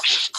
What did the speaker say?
you